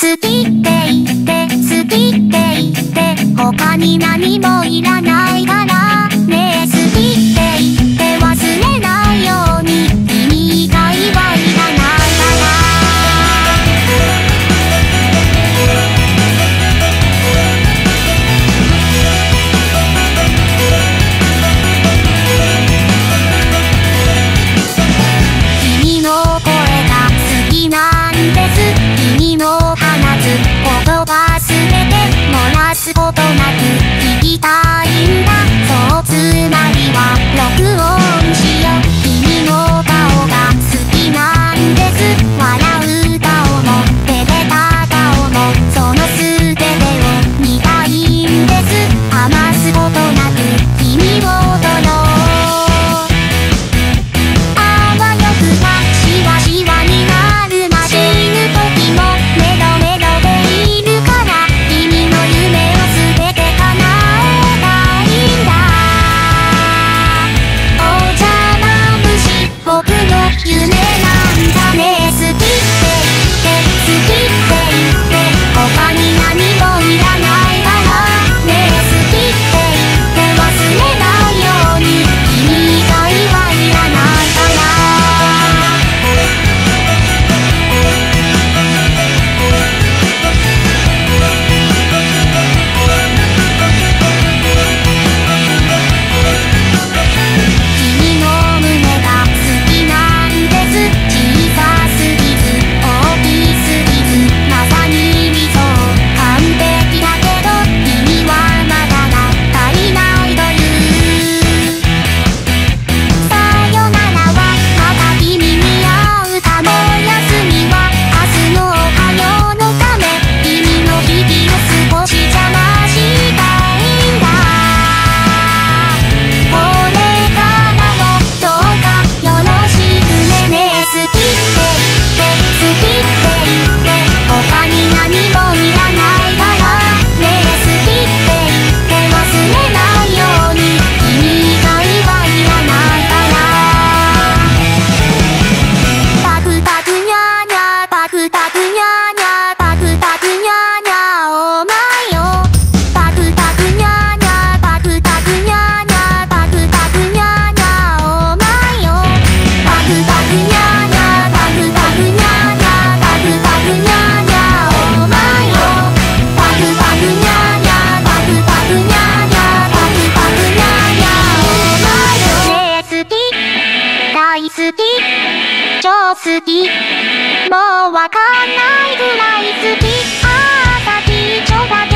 好きって言って好きって言って他に何もいない và thứ nhất. 好き。もうわかんないぐらい好き。ああ先ちょだ